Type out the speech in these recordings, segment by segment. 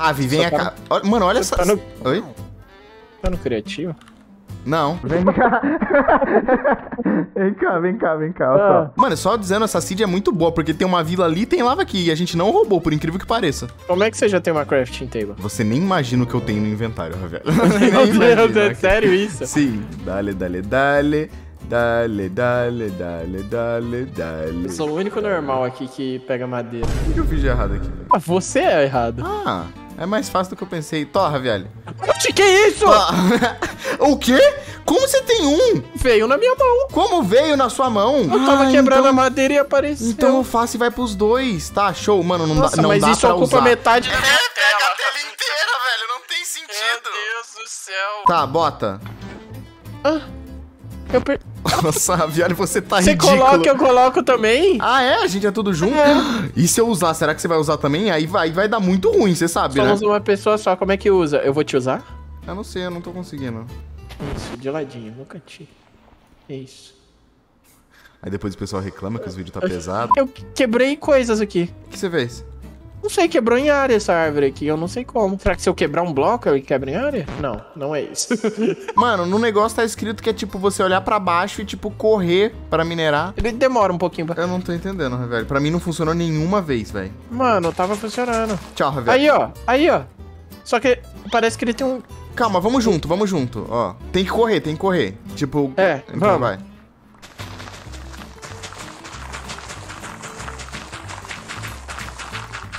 Ravi, vem Só tá cá. Olha- Mano, olha essa. Tá no- Oi? Tá no criativo? Não. Vem cá. vem cá, vem cá, vem cá. Ah. só. Mano, só dizendo, essa seed é muito boa, porque tem uma vila ali e tem lava aqui. E a gente não roubou, por incrível que pareça. Como é que você já tem uma crafting table? Você nem imagina o que eu tenho no inventário, Ravel. Meu Deus, é sério isso? Sim. Dale, dale, dale. Dale, dale, dale, dale, dale. Eu sou o único normal aqui que pega madeira. O que eu fiz de errado aqui, velho? Ah, você é errado. Ah, é mais fácil do que eu pensei. Tó, Raviali. Oxi, que isso? o quê? Como você tem um? Veio na minha mão. Como veio na sua mão? Eu tava Ah, quebrando então- a madeira e apareceu. Então eu faço e vai pros dois. Tá, show. Mano, não Nossa, dá, não mas dá isso pra ocupa usar. metade da É, pega a tela. inteira, velho. Não tem sentido. Deus do céu. Tá, bota. Eu per... Nossa, Ravioli, você tá Você ridículo. coloca, eu coloco também? Ah, é? A gente é tudo junto? E se eu usar, será que você vai usar também? Aí vai, vai dar muito ruim, você sabe, Somos né? uma pessoa só, como é que usa? Eu vou te usar? Eu não sei, eu não tô conseguindo. Isso, de ladinho, no cantinho. Isso. Aí depois o pessoal reclama que os vídeos tá pesado. Eu quebrei coisas aqui. O que você fez? Não sei, quebrou em área essa árvore aqui, eu não sei como. Será que se eu quebrar um bloco, ele quebra em área? Não, não é isso. Mano, no negócio tá escrito que é tipo você olhar pra baixo e tipo correr pra minerar. ele demora um pouquinho pra... Eu não tô entendendo, velho. Pra mim não funcionou nenhuma vez, velho. Mano, tava funcionando. Tchau, velho. Aí, ó, aí, ó. Só que parece que ele tem um... Calma, vamos junto, vamos junto, ó. Tem que correr, tem que correr. Tipo, É, então vamos. vai.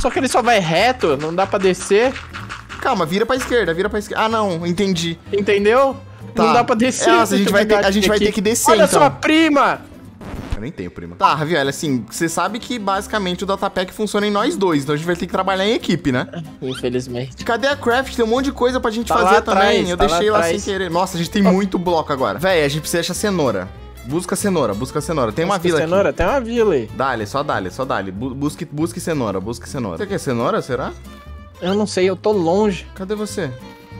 Só que ele só vai reto, não dá pra descer, Calma, vira pra esquerda, vira pra esquerda. Ah, não, entendi. entendeu? Tá. Não dá pra descer. É, nossa, a gente vai ter- a gente vai ter que descer, Olha então. sua prima! Eu nem tenho, prima. Tá, Ravioli, assim, você sabe que basicamente o Datapack funciona em nós dois, então a gente vai ter que trabalhar em equipe, né? Infelizmente. Cadê a craft? Tem um monte de coisa pra gente Tá fazer também. atrás, Eu tá deixei lá lá, sem querer. Nossa, a gente tem muito bloco agora. Véi, a gente precisa achar cenoura. Busca cenoura, busca cenoura. Tem uma Busca vila cenoura, aqui. tem uma vila aí. Dale, só dale, só dale. Bu- busque, busque cenoura, busque cenoura. Você quer cenoura, será? Eu não sei, eu tô longe. Cadê você?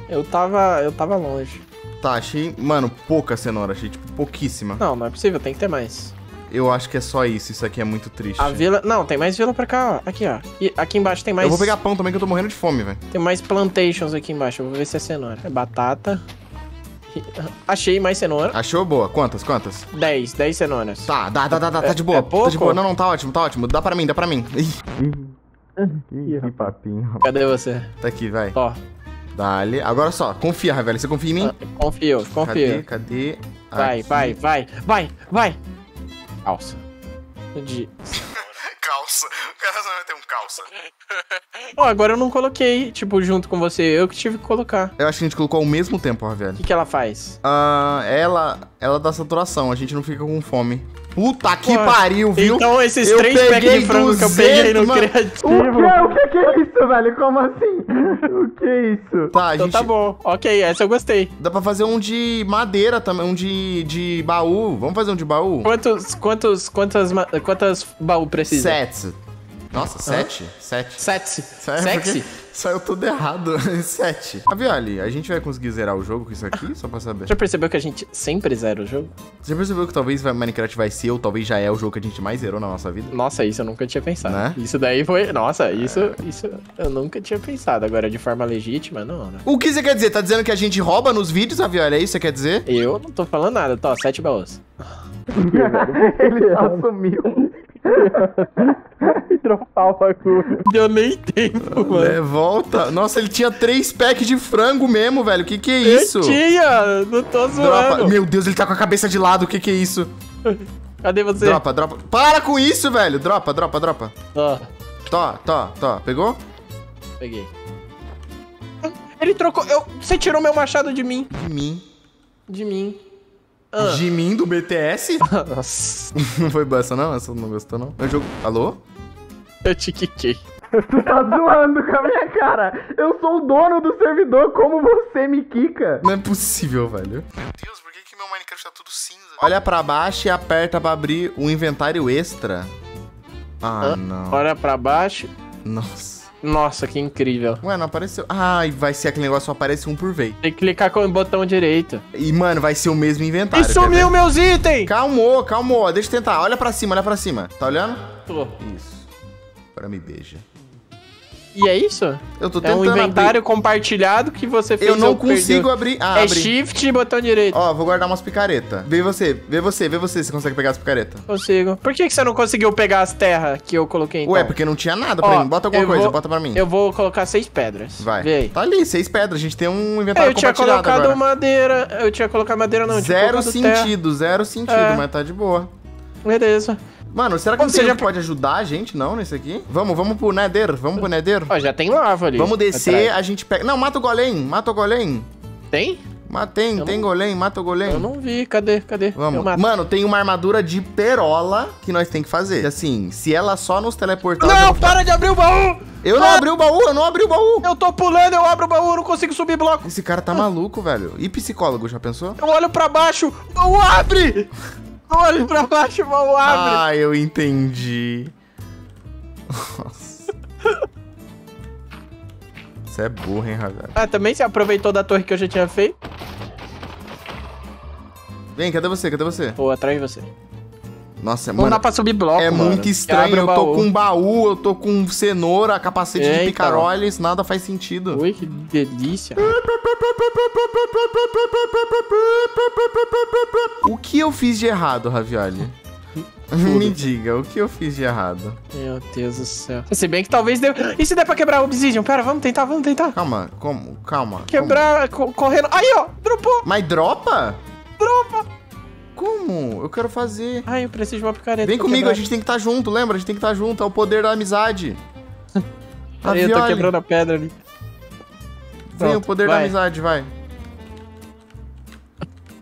Eu tava. Eu tava longe. Tá, achei, mano, pouca cenoura, achei, tipo, pouquíssima. Não, não é possível, tem que ter mais. Eu acho que é só isso, isso aqui é muito triste. A vila. Não, tem mais vila pra cá, ó. Aqui, ó. E aqui embaixo tem mais. Eu vou pegar pão também que eu tô morrendo de fome, velho. Tem mais plantations aqui embaixo. Eu vou ver se é cenoura. É batata. Achei mais cenoura. Achou? Boa. Quantas, quantas? 10, 10 cenouras. Tá, dá, dá, dá, dá, tá É- de boa. é Tá de pouco? boa. Não, não, tá ótimo, tá ótimo. Dá pra mim, dá pra mim. Ih, Que, papinho. Cadê você? tá aqui, vai. Ó, Dale. Agora só, confia, Ravel. Você confia em mim? confio, Cadê, confio. cadê? Vai, Aqui. vai, vai, vai, vai. Calça. De... Calça. O cara só vai ter um calça. Agora eu não coloquei, tipo, junto com você. Eu que tive que colocar. Eu acho que a gente colocou ao mesmo tempo, Ravel. O que, que ela faz? Ah, ela, ela dá saturação. A gente não fica com fome. Puta que Pô, pariu, viu? Então esses Eu três packs peguei de frango que eu peguei 200, no mano. O criativo. que? O que que é isso, velho? Como assim? O que é isso? Tá, a Então gente... tá bom. Ok, essa eu gostei. Dá pra fazer um de madeira também, um de, de baú. Vamos fazer um de baú? Quantos, quantos, quantas, ma- quantas baú precisa? Sete. Nossa, sete? Sete. Sexy. Sério, Sexy? porque Saiu tudo errado. Sete. Avioli, a gente vai conseguir zerar o jogo com isso aqui? Só pra saber. Já percebeu que a gente sempre zera o jogo? Você percebeu que talvez Minecraft vai ser, ou talvez já é o jogo que a gente mais zerou na nossa vida? Nossa, isso eu nunca tinha pensado. Né? Isso daí foi. Nossa, isso, isso eu nunca tinha pensado. Agora, de forma legítima, não, né? O que você quer dizer? Tá dizendo que a gente rouba nos vídeos, Avioli? É isso que você quer dizer? Eu não tô falando nada. Tô, sete baús. Ele só sumiu. Dropar o bagulho. Deu nem tempo, mano. É, volta. Nossa, ele tinha três packs de frango mesmo, velho. Que que é isso? Eu tinha! Não tô Dropa. zoando. Meu Deus, ele tá com a cabeça de lado. O que que é isso? Cadê você? Dropa, dropa. Para com isso, velho. Dropa, dropa, dropa. Ó, Tó, tó, tó. Pegou? peguei. Ele trocou. Eu, você tirou meu machado de mim. De mim. De mim. De mim do BTS? Nossa, não foi boa essa não? Essa não gostou não? É jogo... Alô? eu te quiquei. Tu tá zoando com a minha cara. Eu sou o dono do servidor, como você me quica? Não é possível, velho. Meu Deus, por que, que meu Minecraft tá tudo cinza? Olha pra baixo e aperta pra abrir o inventário extra. Ah, Ah. não. Olha pra baixo. Nossa. Nossa, que incrível. Ué, não apareceu. Ai, vai ser aquele negócio só aparece um por vez. Tem que clicar com o botão direito. E, mano, vai ser o mesmo inventário. E sumiu meus itens! Calmou, calmou. Deixa eu tentar. Olha pra cima, olha pra cima. Tá olhando? Tô. Isso. Agora me beija. E é isso? Eu tô É tentando um inventário compartilhado que você abrir. fez. Eu não perdeu. consigo abrir. Ah, É abri. shift e botão direito. Ó, vou guardar umas picaretas. Vê você, vê você, vê você se consegue pegar as picaretas. Consigo. Por que, que você não conseguiu pegar as terras que eu coloquei então? Ué, porque não tinha nada pra Ó, mim. Bota alguma coisa, vou- bota pra mim. Eu vou colocar seis pedras. Vai. Vê aí. Tá ali, seis pedras. A gente tem um É, inventário eu tinha colocado agora. madeira. Eu tinha colocado madeira, não. Zero colocado terra. sentido, zero sentido, É. mas tá de boa. Beleza. Mano, será que Ou não um que pode ajudar a gente, não, nesse aqui? Vamos, vamos pro Nether, vamos pro Nether. Ó, já tem lava ali. Vamos descer, atrás. a gente pega... Não, mata o golem, mata o golem. Tem? Ma- Tem, Eu tem não- golem, mata o golem. Eu não vi. Cadê? Cadê? Vamos. Mano, tem uma armadura de perola que nós tem que fazer. Assim, se ela só nos teleportar... já Não, ficar- para de abrir o baú! Eu não abri o baú, eu não abri o baú. Eu tô pulando, eu abro o baú, eu não consigo subir bloco. Esse cara tá maluco, velho. E psicólogo, já pensou? Eu olho pra baixo, o baú abre! Olho pra baixo, baú abre! Ah, eu entendi. Nossa. Você é burro, hein, Ravel? Ah, também você aproveitou da torre que eu já tinha feito? Vem, cadê você? Cadê você? Vou atrás de você. Nossa, Não mano, dá pra subir bloco, é mano. muito estranho. Eu tô baú. com baú, eu tô com cenoura, capacete É, de então. picaroles, nada faz sentido. Ui, que delícia. O que eu fiz de errado, Ravioli? Me diga, o que eu fiz de errado? Meu Deus do céu. Se bem que talvez dê... E se der pra quebrar o obsidian? Pera, vamos tentar, vamos tentar. Calma, como? Calma. Quebrar co- correndo. Aí, ó, dropou. como? Mas? Dropa. Como? Eu quero fazer. Ai, eu preciso de uma picareta. Vem comigo, quebrar. a gente tem que estar junto, lembra? A gente tem que estar junto, é o poder da amizade. Aí, eu tô quebrando a pedra ali. Vem o Pronto, poder da vai. amizade, vai. O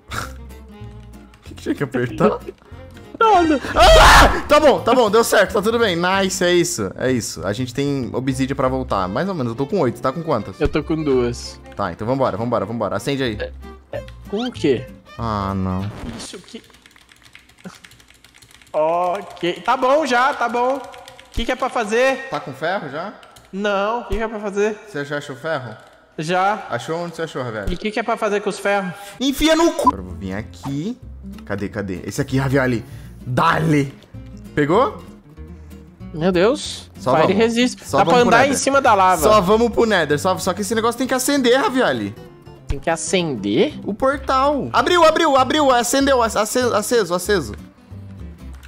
que, que tinha que apertar? Nada. Ah! Tá bom, tá bom, deu certo, tá tudo bem. Nice, é isso, é isso. A gente tem obsidian pra voltar. Mais ou menos, eu tô com oito, tá com quantas? Eu tô com duas. Tá, então vambora, vambora, vambora. Acende aí. Com o quê? Ah, não. Isso que... Ok. Tá bom já, tá bom. O que, que é pra fazer? Tá com ferro já? Não. O que, que é pra fazer? Você já achou ferro? Já. Achou onde você achou, E velho? o que, que é pra fazer com os ferros? Enfia no cu! Agora eu vou vir aqui. Cadê, cadê? Esse aqui, Ravioli. Dale! Pegou? Meu Deus. Só Fire vamos. resiste. Só Dá pra andar em cima da lava. Só vamos pro Nether. Só, só que esse negócio tem que acender, Ravioli. Tem que acender? O portal. Abriu, abriu, abriu. Acendeu. Aceso, aceso, aceso.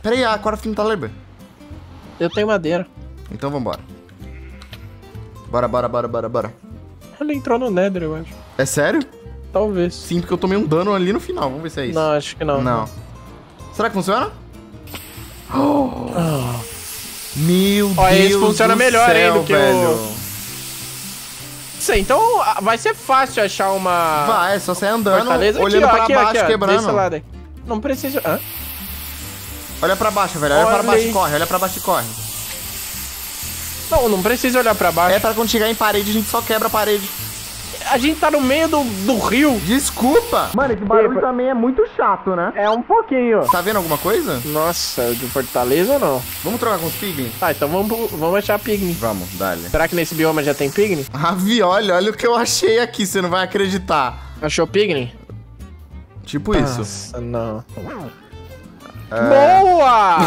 Pera aí, a Cora não tá lembra. Eu tenho madeira. Então vambora. Bora, bora, bora, bora, bora. Ele entrou no Nether, eu acho. É sério? Talvez. Sim, porque eu tomei um dano ali no final. Vamos ver se é isso. Não, acho que não. Não. Será que funciona? Meu Ó, Deus esse funciona do melhor, hein, céu, do que o- velho. Sei, então ah, vai ser fácil achar uma Vai, é só sair andando, fortaleza. olhando aqui, ó, pra aqui, baixo, aqui, quebrando. Desse lado aí. Não precisa... Hã? Olha pra baixo, velho. Olha, Olha pra baixo e corre. Olha pra baixo e corre. Não, não precisa olhar pra baixo. É pra quando chegar em parede, a gente só quebra a parede. A gente tá no meio do, do rio. Desculpa! Mano, esse barulho também é muito chato, né? É um pouquinho. Tá vendo alguma coisa? Nossa, de Fortaleza não. Vamos trocar com os piglin? Tá, então vamos, vamos achar pigni. Vamos, dale. Será que nesse bioma já tem pigni? Ravioli, olha o que eu achei aqui, você não vai acreditar. Achou pigni? Tipo isso. Nossa, não. É. Boa!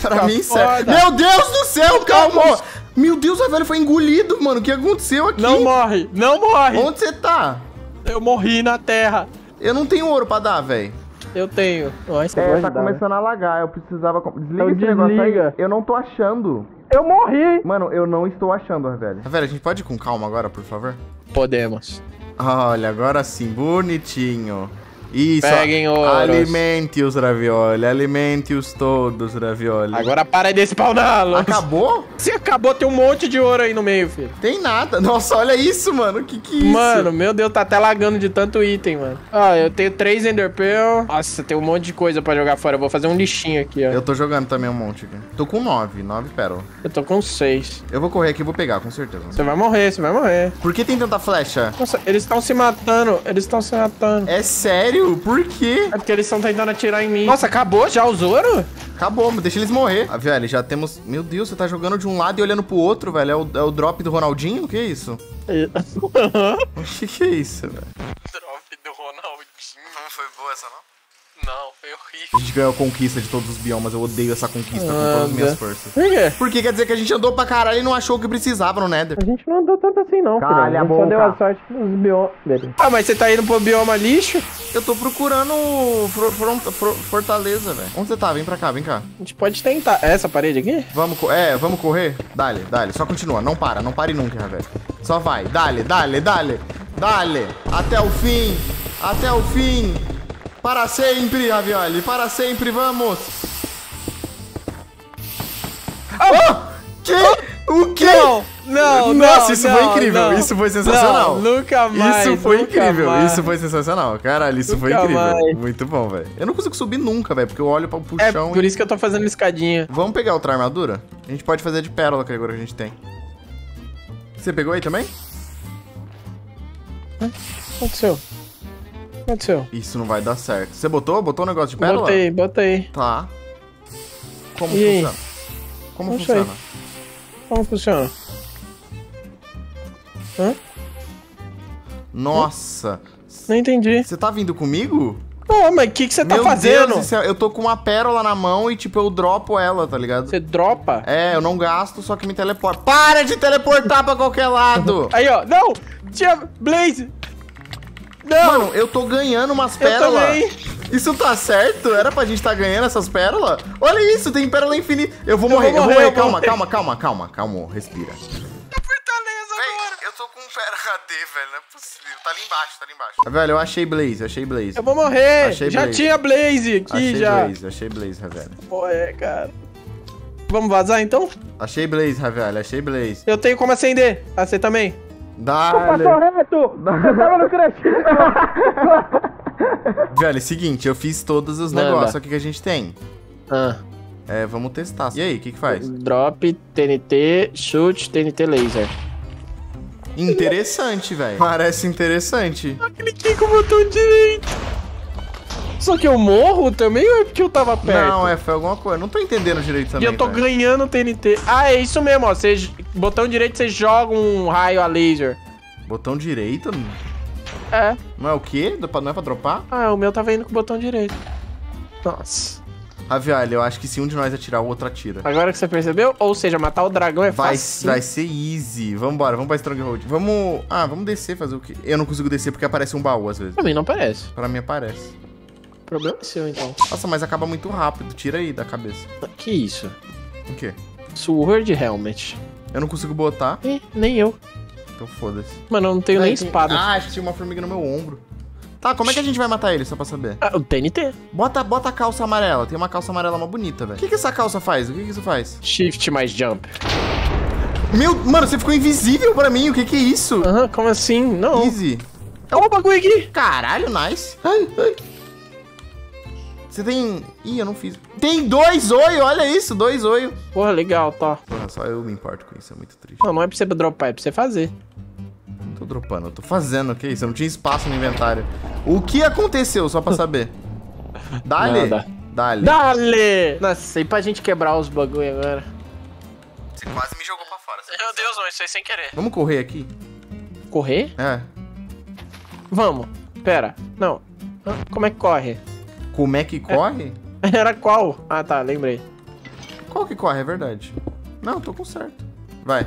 pra mim, foda. sério. Meu Deus do céu, calma! Meu Deus, o velho foi engolido, mano. O que aconteceu aqui? não morre, não morre. Onde você tá? Eu morri na terra. Eu não tenho ouro pra dar, velho. Eu tenho. Nossa, É, tá começando a alagar. Eu precisava. Desliga Então esse negócio aí. desliga. Eu não tô achando. Eu morri. Mano, eu não estou achando, velho. Velho, a gente pode ir com calma agora, por favor? Podemos. Olha, agora sim, bonitinho. Isso. Peguem ouros. Alimente-os, ravioli. Alimente-os todos, ravioli. Agora para de spawná-los. Acabou? Se acabou, tem um monte de ouro aí no meio, filho. Tem nada. Nossa, olha isso, mano. Que que é isso? Mano, meu Deus, tá até lagando de tanto item, mano. Ó, eu tenho três Ender Pearl. Nossa, tem um monte de coisa pra jogar fora. Eu vou fazer um lixinho aqui, ó. Eu tô jogando também um monte aqui. Tô com nove, nove pérolas. Eu tô com seis. Eu vou correr aqui e vou pegar, com certeza. Você vai morrer, você vai morrer. Por que tem tanta flecha? Nossa, eles estão se matando. Eles estão se matando. É sério? Por quê? É porque eles estão tentando atirar em mim. Nossa, acabou já o ouro? Acabou, deixa eles morrer. Ah, velho, já temos... Meu Deus, você tá jogando de um lado e olhando pro outro, velho. É o, é o drop do Ronaldinho? O que é isso? O que, que é isso, velho? Drop do Ronaldinho. Não foi boa essa, não? Não, foi horrível. A gente ganhou a conquista de todos os biomas. Eu odeio essa conquista com todas as minhas forças. Por quê? Porque quer dizer que a gente andou pra caralho e não achou o que precisava no Nether. A gente não andou tanto assim, não, Calha filho. A a gente só deu a boca. sorte nos biomas. Ah, mas você tá indo pro bioma lixo? Eu tô procurando fro- Fortaleza, velho. Onde você tá? Vem pra cá, vem cá. A gente pode tentar. Essa parede aqui? Vamos, co- é, vamos correr? Dale, dale. Só continua. Não para, não pare nunca, velho. Só vai. Dale, dale, dale. Dale. Até o fim. Até o fim. Para sempre, Ravioli. Para sempre, vamos. Oh! Que? O quê? Não, não, Nossa, não, isso não, foi incrível. não. Isso foi sensacional. Nunca mais. Isso foi incrível, mais. isso foi sensacional. Caralho, isso foi Nunca incrível. mais. Muito bom, velho. Eu não consigo subir nunca, velho, porque eu olho pro É chão por e... isso que eu tô fazendo escadinha. Vamos pegar outra armadura? A gente pode fazer de pérola, que agora a gente tem. Você pegou aí também? O que aconteceu? Aconteceu? Isso não vai dar certo. Você botou? Botou o negócio de pérola? Botei, botei. Tá. Como E aí? funciona? Como Não funciona? sei. Como funciona? Hã? Nossa. Não entendi. Você tá vindo comigo? Pô, mas o que, que você tá Meu fazendo? Deus eu tô com uma pérola na mão e, tipo, eu dropo ela, tá ligado? Você dropa? É, eu não gasto, só que me teleporta. Para de teleportar pra qualquer lado! Aí, ó. Não! Tinha Blaze! Não! Mano, eu tô ganhando umas eu pérolas. Isso tá certo? Era pra gente tá ganhando essas pérolas? Olha isso, tem pérola infinita. Eu vou Eu morrer, vou eu vou morrer, eu vou Calma, morrer. calma, calma, calma, calma, respira. Fortaleza Véi, eu tô com um AD, velho, não é possível. Tá ali embaixo, tá ali embaixo. Velho, eu achei Blaze, achei Blaze. Eu vou morrer! Achei já Blaze. tinha Blaze aqui, Achei já. Blaze, achei Blaze, velho. Pô, é, cara. Vamos vazar, então? Achei Blaze, velho, achei Blaze. Eu tenho como acender. Ah, você também? Dale. reto! Você tava no crush! Velho, seguinte, eu fiz todos os Manda. negócios aqui que a gente tem. Ah. É, vamos testar. E aí, o que que faz? Drop, TNT, chute, TNT laser. Interessante, velho. Parece interessante. Eu cliquei com o botão direito. Só que eu morro também ou é porque eu tava perto? Não, é, foi alguma coisa. Não tô entendendo direito E também, eu tô velho. ganhando TNT. Ah, é isso mesmo, ó. J- botão direito, você joga um raio a laser. Botão direito? É. Não é o quê? Não é pra dropar? Ah, o meu tava indo com o botão direito. Nossa. Ravioli, eu acho que se um de nós atirar, o outro atira. Agora que você percebeu? Ou seja, matar o dragão é Vai, fácil. vai ser easy. Vambora, vamos pra Stronghold. Vamos... Ah, vamos descer, fazer o quê? Eu não consigo descer porque aparece um baú às vezes. Pra mim não parece. Pra mim aparece. O problema é seu, então. Nossa, mas acaba muito rápido. Tira aí da cabeça. Que isso? O quê? Sword Helmet. Eu não consigo botar, Ih, nem eu. então foda-se. Mano, eu não tenho nem espada. Ah, acho que tinha uma formiga no meu ombro. Tá, como é que a gente vai matar ele, só pra saber? Ah, o TNT. Bota, bota a calça amarela. Tem uma calça amarela uma bonita, velho. O que, que essa calça faz? O que, que isso faz? Shift mais jump. Meu, mano, você ficou invisível pra mim. O que que é isso? Aham, como assim? Não. Easy. Olha o bagulho aqui. Caralho, nice. Ai, ai. Você tem... Ih, eu não fiz. Tem dois oi, olha isso, dois oi. Porra, legal, tá. Porra, só eu me importo com isso, é muito triste. Não, não é pra você dropar, é pra você fazer. Não tô dropando, eu tô fazendo, o que é isso? Eu não tinha espaço no inventário. O que aconteceu, só pra saber? Dale. Nada. Dale. Dale! Nossa, e pra gente quebrar os bagulho agora? Você quase me jogou pra fora. Meu Deus, não, isso foi sem querer. Vamos correr aqui? Correr? É. Vamos. Pera. Não. Como é que corre? Como é que corre? Era qual? Ah, tá, lembrei. Qual que corre, é verdade. Não, tô com certo. Vai.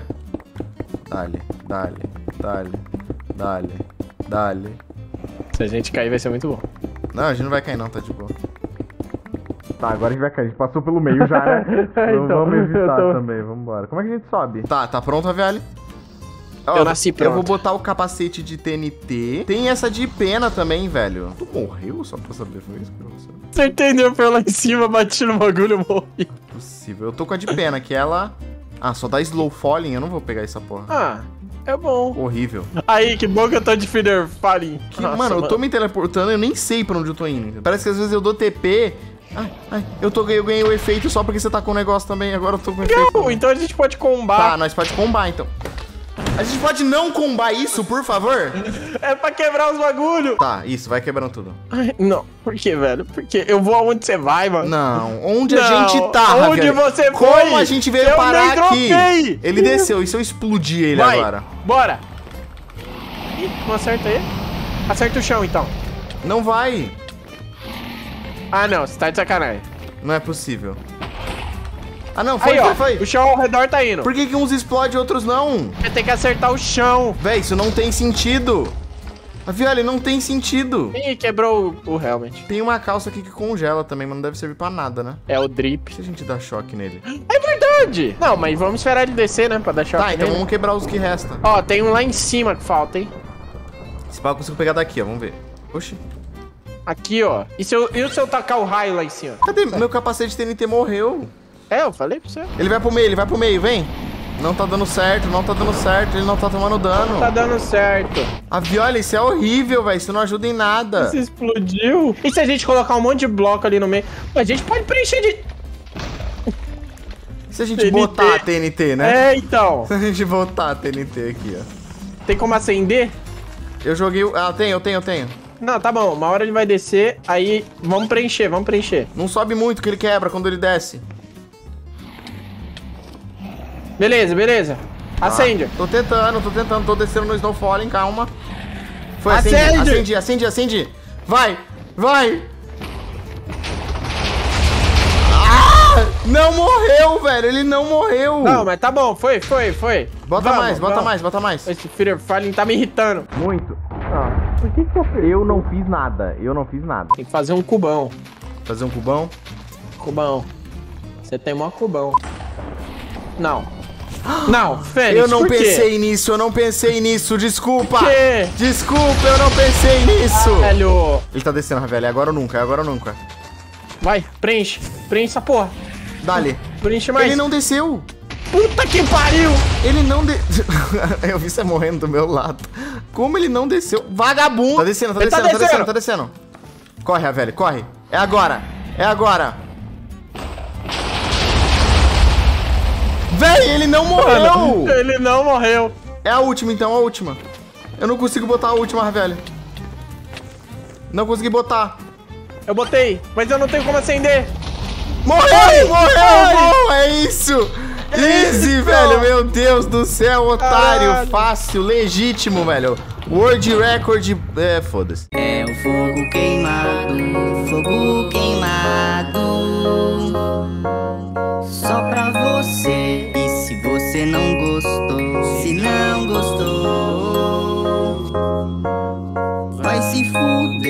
Dale, dale, dale, dale, dale. Se a gente cair, vai ser muito bom. Não, a gente não vai cair não, tá de boa. Tá, agora a gente vai cair. A gente passou pelo meio já, né? Então, vamos evitar tô- também, vambora. Como é que a gente sobe? Tá, tá pronto, Aviali? Ó, Eu nasci Eu pronto. vou botar o capacete de TNT. Tem essa de pena também, velho. Tu morreu só pra saber? Foi isso que eu entendeu? Foi lá em cima, bati no bagulho e morri. Possível. Eu tô com a de pena, que ela... Ah, só dá slow falling? Eu não vou pegar essa porra. Ah, é bom. Horrível. Aí, que bom que eu tô de feeder falling. Que, Nossa, mano, eu tô me teleportando, eu nem sei pra onde eu tô indo. Parece que às vezes eu dou TP. Ai, ai, eu, tô, eu ganhei o efeito só porque você tá com o negócio também. Agora eu tô com o efeito. Não, então a gente pode combar. Tá, nós pode combar então. A gente pode não combar isso, por favor? É pra quebrar os bagulho. Tá, isso, vai quebrando tudo. Ai, não, por que, velho? Porque eu vou aonde você vai, mano. Não, onde a Não, gente tá, onde Ravioli? você Como foi? a gente veio Eu parar aqui? dropei. Ele desceu, e se eu explodir ele vai, agora? bora. Ih, não acerta ele? Acerta o chão, então. Não vai. Ah, não, você tá de sacanagem. Não é possível. Ah, não, foi, Aí, ó, foi, o foi. chão ao redor tá indo. Por que, que uns explodem e outros não? Você tem que acertar o chão. Véi, isso não tem sentido. Violi, não tem sentido. Ih, quebrou o, o helmet. Tem uma calça aqui que congela também, mas não deve servir pra nada, né? É o drip. Se a gente dá choque nele. É verdade. Não, mas vamos esperar ele descer, né? Pra dar choque Tá, então nele. vamos quebrar os que restam. Ó, tem um lá em cima que falta, hein? Esse pau eu consigo pegar daqui, ó. Vamos ver. Oxi. Aqui, ó. E se eu, e se eu tacar o raio lá em cima? Cadê? Meu capacete TNT morreu. É, eu falei pra você. Ele vai pro meio, ele vai pro meio, vem. Não tá dando certo, não tá dando certo, ele não tá tomando dano. Tá dando certo. A Viola, isso é horrível, velho. Isso não ajuda em nada. Você explodiu. E se a gente colocar um monte de bloco ali no meio? A gente pode preencher de... Se a gente TNT. botar a TNT, né? É, então. Se a gente botar a TNT aqui, ó. Tem como acender? Eu joguei. Ah, tenho, eu tenho, eu tenho. Não, tá bom. Uma hora ele vai descer, aí vamos preencher, vamos preencher. Não sobe muito que ele quebra quando ele desce. Beleza, beleza. Acende. Tô tentando, tô tentando, tô descendo no Snowfalling, calma. Foi, Acende! acendi, acendi, acendi, acendi. Vai, vai. Ah! Não morreu, velho, ele não morreu. Não, mas tá bom. Foi, foi, foi. Bota Vamos, mais, bota vamos. mais, bota mais. Esse Fear Falling tá me irritando. Muito. Ah, por que que eu fiz? Eu não fiz nada, eu não fiz nada. Tem que fazer um cubão. Fazer um cubão. Cubão. Você tem mó cubão. Não. Não, Fênix, Eu não pensei nisso, eu não pensei nisso, desculpa. Por quê? Desculpa, eu não pensei nisso. Velho. Ele tá descendo, Ravel, é agora ou nunca, é agora ou nunca. Vai, preenche. Preenche essa porra. Dali. Preenche mais. Ele não desceu. Puta que pariu! Ele não de... Eu vi você morrendo do meu lado. Como ele não desceu? Vagabundo! Tá descendo, tá Ele tá descendo, tá descendo, descendo. tá descendo. Corre, velho, corre. É agora. É agora. Véi, ele não morreu! Ele não morreu. É a última, então, a última. Eu não consigo botar a última, velho. Não consegui botar. Eu botei, mas eu não tenho como acender. Morreu! Morreu! Bom, é isso! Easy, isso? velho! Meu Deus do céu, otário! Caralho. Fácil, legítimo, velho! World Record. É, foda-se. É o fogo queimado, fogo queimado. você não gostou. Se não gostou, vai se fuder.